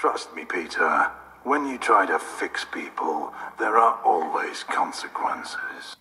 Trust me, Peter. When you try to fix people, there are always consequences.